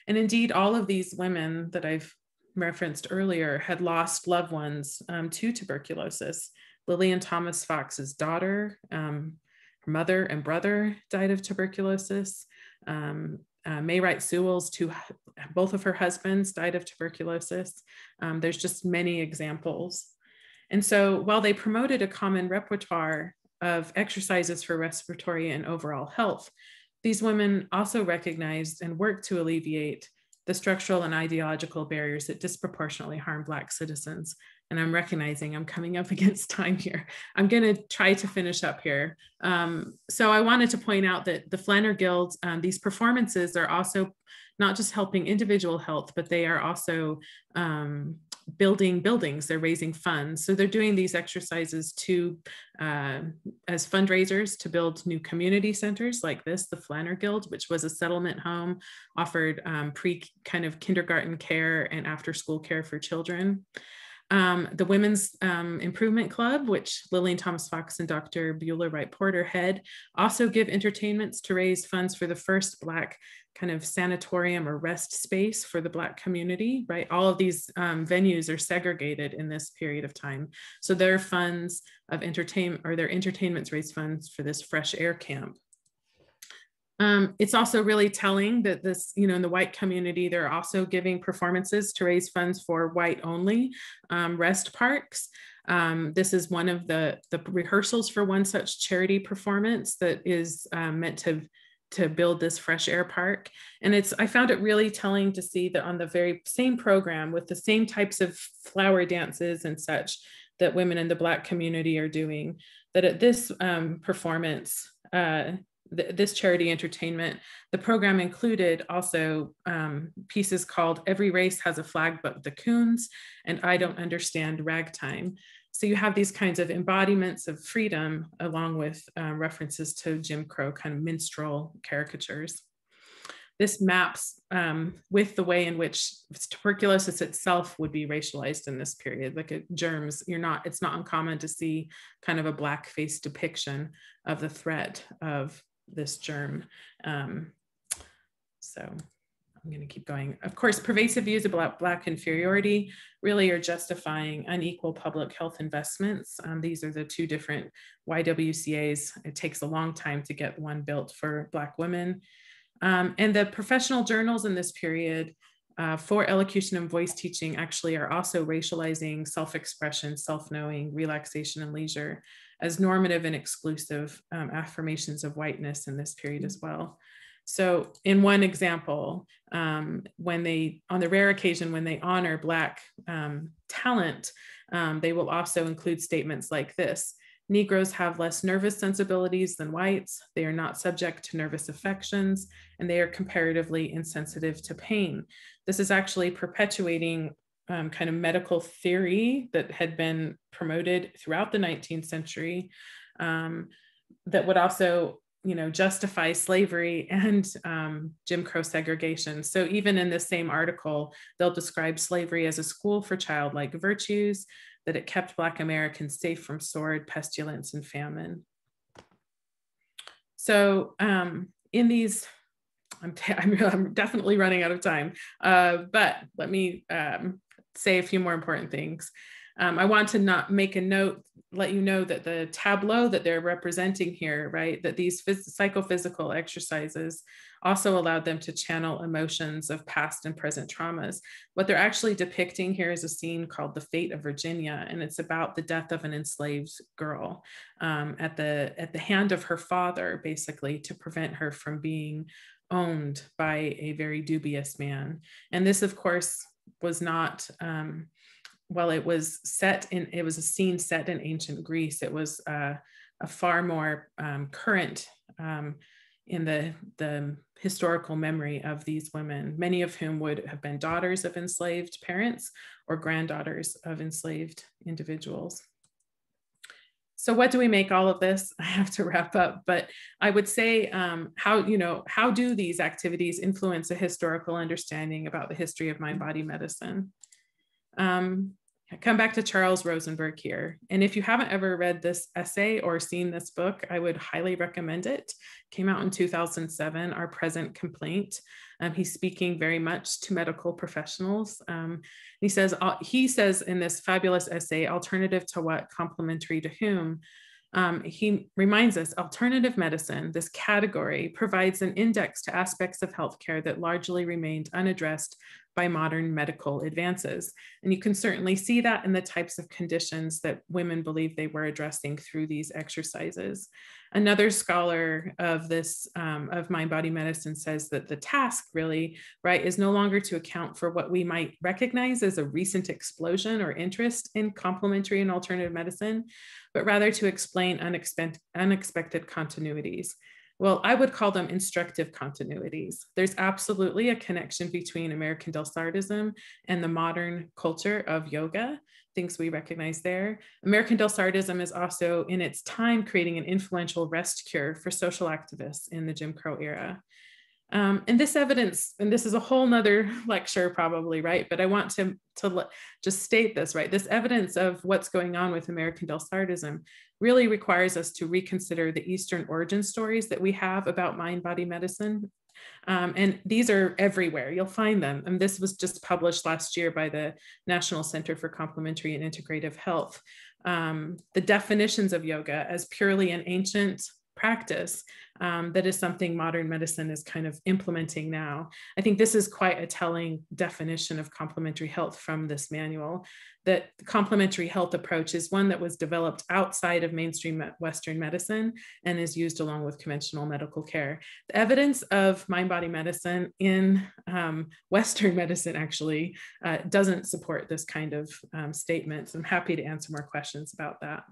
Speaker 2: And indeed, all of these women that I've referenced earlier had lost loved ones um, to tuberculosis. Lillian Thomas Fox's daughter, um, her mother and brother died of tuberculosis. Um, uh, May Wright Sewell's two, both of her husbands died of tuberculosis. Um, there's just many examples. And so while they promoted a common repertoire of exercises for respiratory and overall health, these women also recognized and worked to alleviate the structural and ideological barriers that disproportionately harm Black citizens. And I'm recognizing I'm coming up against time here. I'm going to try to finish up here. Um, so I wanted to point out that the Flanner Guild, um, these performances are also not just helping individual health, but they are also um, building buildings they're raising funds so they're doing these exercises to uh, as fundraisers to build new community centers like this the flanner guild which was a settlement home offered um, pre kind of kindergarten care and after school care for children Um, the Women's um, Improvement Club, which Lillian Thomas Fox and Dr. Beulah Wright Porter head, also give entertainments to raise funds for the first Black kind of sanatorium or rest space for the Black community, right? All of these um, venues are segregated in this period of time. So their funds of entertainment or their entertainments raise funds for this fresh air camp. Um, it's also really telling that this, you know, in the white community, they're also giving performances to raise funds for white only um, rest parks. Um, this is one of the, the rehearsals for one such charity performance that is um, meant to to build this fresh air park. And it's, I found it really telling to see that on the very same program with the same types of flower dances and such that women in the Black community are doing, that at this um, performance, uh, th this charity entertainment, the program included also um, pieces called Every Race Has a Flag But the Coons and I Don't Understand Ragtime. So you have these kinds of embodiments of freedom along with uh, references to Jim Crow kind of minstrel caricatures. This maps um, with the way in which tuberculosis itself would be racialized in this period. Like it, germs, you're not, it's not uncommon to see kind of a blackface depiction of the threat of this germ. Um, so I'm going to keep going. Of course, pervasive views about Black inferiority really are justifying unequal public health investments. Um, these are the two different YWCAs. It takes a long time to get one built for Black women. Um, and the professional journals in this period uh, for elocution and voice teaching actually are also racializing self-expression, self-knowing, relaxation, and leisure as normative and exclusive um, affirmations of whiteness in this period as well. So in one example, um, when they, on the rare occasion when they honor Black um, talent, um, they will also include statements like this. Negroes have less nervous sensibilities than whites. They are not subject to nervous affections, and they are comparatively insensitive to pain. This is actually perpetuating um, kind of medical theory that had been promoted throughout the 19th century um, that would also you know, justify slavery and um, Jim Crow segregation. So even in this same article, they'll describe slavery as a school for childlike virtues, that it kept Black Americans safe from sword, pestilence, and famine. So um, in these, I'm, I'm, I'm, definitely running out of time, uh, but let me um, say a few more important things. Um, I want to not make a note, let you know that the tableau that they're representing here, right, that these psychophysical exercises also allowed them to channel emotions of past and present traumas. What they're actually depicting here is a scene called The Fate of Virginia, and it's about the death of an enslaved girl um, at, the, at the hand of her father, basically, to prevent her from being owned by a very dubious man. And this, of course, was not um, well, it was set in, it was a scene set in ancient Greece. It was uh, a far more um, current um, in the, the historical memory of these women, many of whom would have been daughters of enslaved parents or granddaughters of enslaved individuals. So what do we make all of this? I have to wrap up, but I would say um, how, you know, how do these activities influence a historical understanding about the history of mind body medicine? Um, come back to Charles Rosenberg here. And if you haven't ever read this essay or seen this book, I would highly recommend it. Came out in 2007, Our Present Complaint. Um, he's speaking very much to medical professionals. Um, he says uh, he says in this fabulous essay, alternative to what, complementary to whom, um, he reminds us alternative medicine, this category, provides an index to aspects of healthcare that largely remained unaddressed by modern medical advances. And you can certainly see that in the types of conditions that women believe they were addressing through these exercises. Another scholar of this, um, of mind body medicine says that the task really, right, is no longer to account for what we might recognize as a recent explosion or interest in complementary and alternative medicine, but rather to explain unexpected, unexpected continuities. Well, I would call them instructive continuities. There's absolutely a connection between American Delsartism and the modern culture of yoga, things we recognize there. American Delsartism is also, in its time, creating an influential rest cure for social activists in the Jim Crow era. Um, and this evidence, and this is a whole nother lecture probably, right? But I want to, to just state this, right? This evidence of what's going on with American Delsartism really requires us to reconsider the Eastern origin stories that we have about mind-body medicine. Um, and these are everywhere, you'll find them. And this was just published last year by the National Center for Complementary and Integrative Health. Um, the definitions of yoga as purely an ancient practice um, that is something modern medicine is kind of implementing now. I think this is quite a telling definition of complementary health from this manual. That complementary health approach is one that was developed outside of mainstream Western medicine and is used along with conventional medical care. The evidence of mind body medicine in um, Western medicine actually uh, doesn't support this kind of um, statement. So I'm happy to answer more questions about that.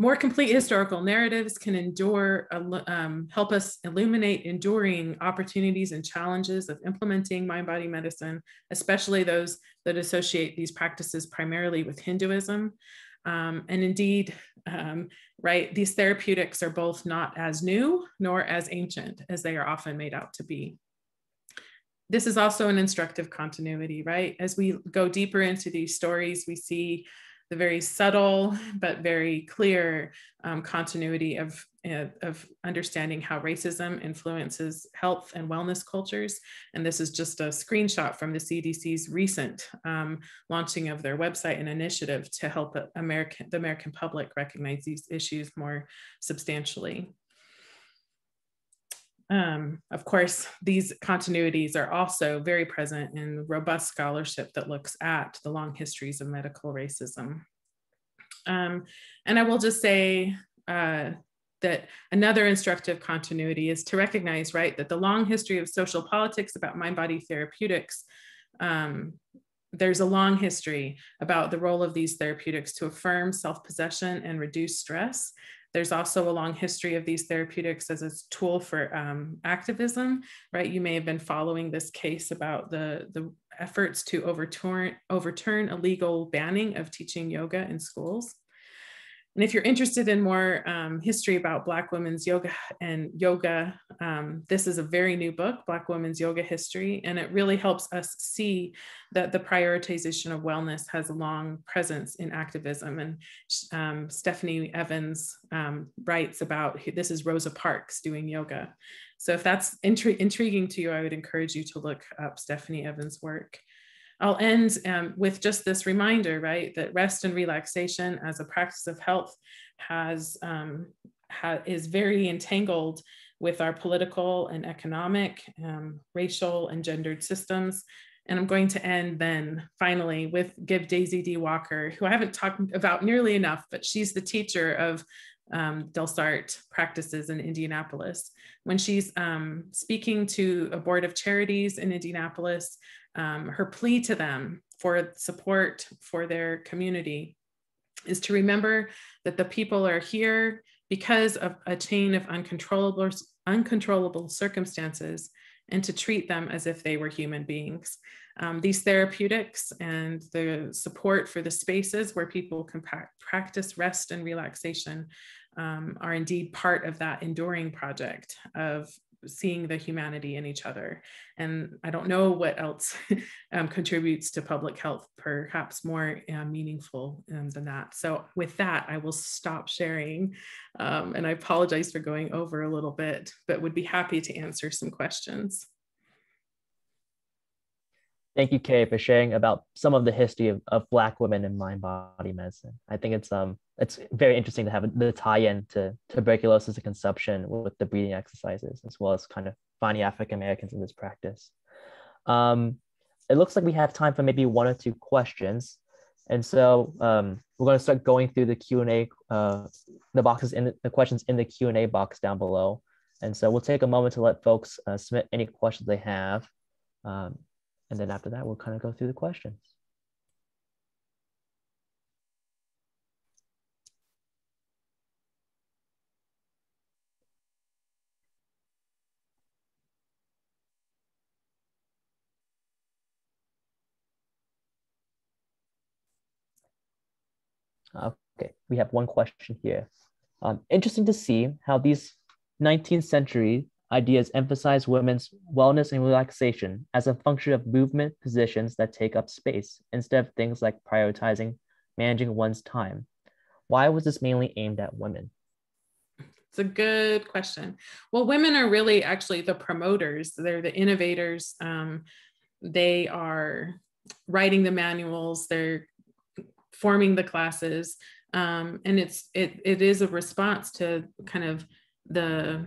Speaker 2: More complete historical narratives can endure, um, help us illuminate enduring opportunities and challenges of implementing mind body medicine, especially those that associate these practices primarily with Hinduism. Um, and indeed, um, right, these therapeutics are both not as new nor as ancient as they are often made out to be. This is also an instructive continuity, right? As we go deeper into these stories, we see the very subtle but very clear um, continuity of, uh, of understanding how racism influences health and wellness cultures. And this is just a screenshot from the CDC's recent um, launching of their website and initiative to help American, the American public recognize these issues more substantially. Um, of course, these continuities are also very present in robust scholarship that looks at the long histories of medical racism. Um, and I will just say uh, that another instructive continuity is to recognize, right, that the long history of social politics about mind body therapeutics um, there's a long history about the role of these therapeutics to affirm self possession and reduce stress. There's also a long history of these therapeutics as a tool for um, activism, right? You may have been following this case about the, the efforts to overturn, overturn a legal banning of teaching yoga in schools. And if you're interested in more um, history about Black women's yoga and yoga, um, this is a very new book, Black Women's Yoga History, and it really helps us see that the prioritization of wellness has a long presence in activism. And um, Stephanie Evans um, writes about this is Rosa Parks doing yoga. So if that's intri intriguing to you, I would encourage you to look up Stephanie Evans' work. I'll end um, with just this reminder, right, that rest and relaxation as a practice of health has um, ha is very entangled with our political and economic, um, racial and gendered systems. And I'm going to end then finally with give Daisy D. Walker, who I haven't talked about nearly enough, but she's the teacher of um, Delsarte practices in Indianapolis. When she's um, speaking to a board of charities in Indianapolis, um, her plea to them for support for their community is to remember that the people are here because of a chain of uncontrollable, uncontrollable circumstances and to treat them as if they were human beings. Um, these therapeutics and the support for the spaces where people can practice rest and relaxation um, are indeed part of that enduring project of seeing the humanity in each other. And I don't know what else um, contributes to public health, perhaps more uh, meaningful um, than that. So with that, I will stop sharing. Um, and I apologize for going over a little bit, but would be happy to answer some questions.
Speaker 1: Thank you, Kay, for sharing about some of the history of, of Black women in mind body medicine. I think it's um it's very interesting to have the tie-in to tuberculosis and consumption with the breathing exercises, as well as kind of finding African Americans in this practice. Um, it looks like we have time for maybe one or two questions. And so um, we're going to start going through the Q&A, uh, the boxes in the, the questions in the Q&A box down below. And so we'll take a moment to let folks uh, submit any questions they have. Um, and then after that, we'll kind of go through the questions. Okay, we have one question here. Um, interesting to see how these 19th century ideas emphasize women's wellness and relaxation as a function of movement positions that take up space instead of things like prioritizing managing one's time. Why was this mainly aimed at women?
Speaker 2: It's a good question. Well, women are really actually the promoters, they're the innovators. Um, they are writing the manuals, they're forming the classes. Um, and it's it it is a response to kind of the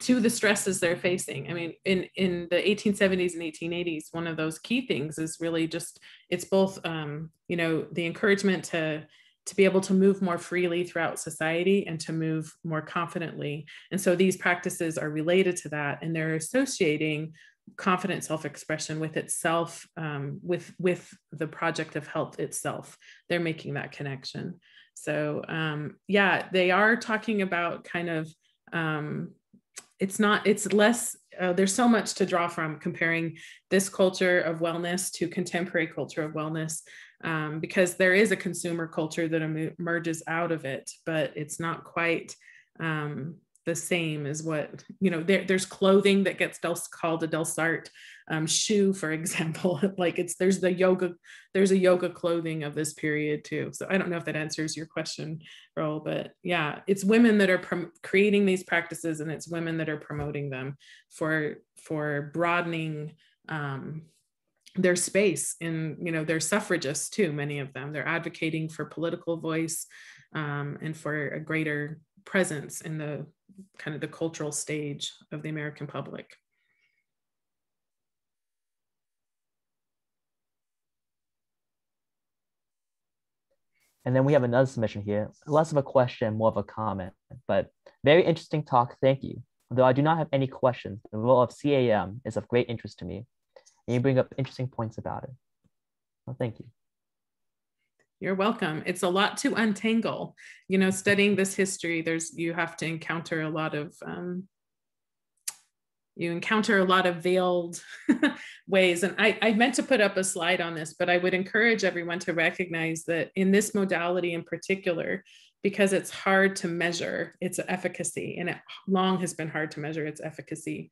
Speaker 2: to the stresses they're facing. I mean, in in the 1870s and 1880s, one of those key things is really just it's both um, you know the encouragement to to be able to move more freely throughout society and to move more confidently. And so these practices are related to that, and they're associating confident self-expression with itself um, with with the project of health itself they're making that connection so um, yeah they are talking about kind of um, it's not it's less uh, there's so much to draw from comparing this culture of wellness to contemporary culture of wellness um, because there is a consumer culture that emerges out of it but it's not quite um, the same as what you know there, there's clothing that gets del- called a delsarte um, shoe for example like it's there's the yoga there's a yoga clothing of this period too. So i don't know if that answers your question Raul, but yeah it's women that are prom- creating these practices and it's women that are promoting them for for broadening um, their space in you know they're suffragists too many of them. They're advocating for political voice um, and for a greater presence in the kind of the cultural stage of the American public.
Speaker 1: And then we have another submission here, less of a question, more of a comment, but very interesting talk. Thank you. Though I do not have any questions, the role of CAM is of great interest to me. And you bring up interesting points about it. Well, thank you.
Speaker 2: You're welcome. It's a lot to untangle. You know, studying this history, there's you have to encounter a lot of um, you encounter a lot of veiled ways. And I, I meant to put up a slide on this, but I would encourage everyone to recognize that in this modality in particular, because it's hard to measure its efficacy, and it long has been hard to measure its efficacy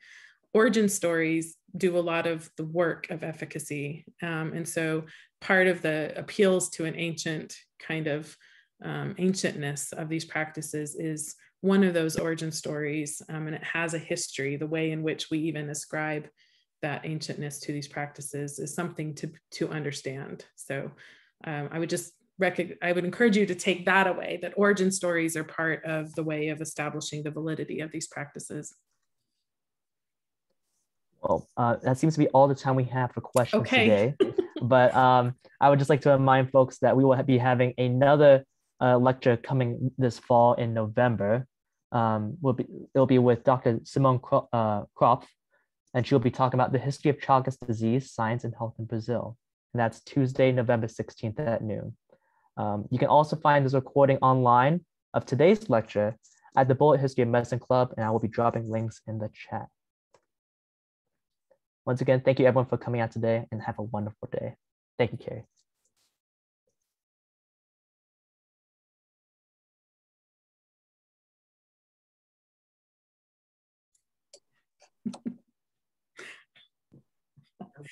Speaker 2: origin stories do a lot of the work of efficacy. Um, and so part of the appeals to an ancient kind of um, ancientness of these practices is one of those origin stories. Um, and it has a history, the way in which we even ascribe that ancientness to these practices is something to, to understand. So um, I would just rec- I would encourage you to take that away, that origin stories are part of the way of establishing the validity of these practices.
Speaker 1: Well, uh, that seems to be all the time we have for questions
Speaker 2: okay.
Speaker 1: today. but um, I would just like to remind folks that we will be having another uh, lecture coming this fall in November. Um, will be it'll be with Dr. Simone Kro- uh, Kropf, and she'll be talking about the history of Chagas disease, science, and health in Brazil. And that's Tuesday, November 16th at noon. Um, you can also find this recording online of today's lecture at the Bullitt History of Medicine Club, and I will be dropping links in the chat. Once again, thank you everyone for coming out today and have a wonderful day. Thank you, Carrie.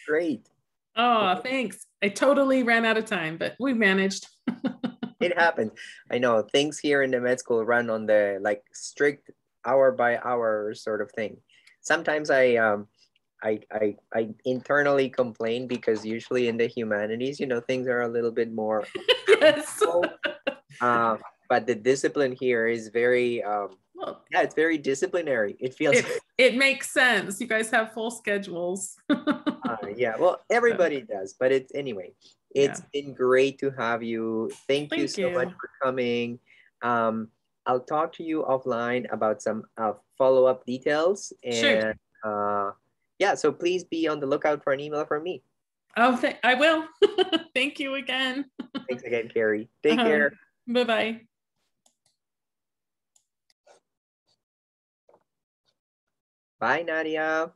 Speaker 3: Great.
Speaker 2: Oh, thanks. I totally ran out of time, but we managed.
Speaker 3: it happened. I know things here in the med school run on the like strict hour by hour sort of thing. Sometimes I um I, I I internally complain because usually in the humanities, you know, things are a little bit more.
Speaker 2: yes.
Speaker 3: uh, but the discipline here is very um, well, yeah, it's very disciplinary. It feels.
Speaker 2: It, it makes sense. You guys have full schedules.
Speaker 3: uh, yeah, well, everybody does, but it's anyway. It's yeah. been great to have you. Thank, Thank you so you. much for coming. Um, I'll talk to you offline about some uh, follow up details and. Sure. Uh, yeah, so please be on the lookout for an email from me.
Speaker 2: Oh, th- I will. Thank you again.
Speaker 3: Thanks again, Carrie. Take uh-huh. care.
Speaker 2: Bye bye.
Speaker 3: Bye, Nadia.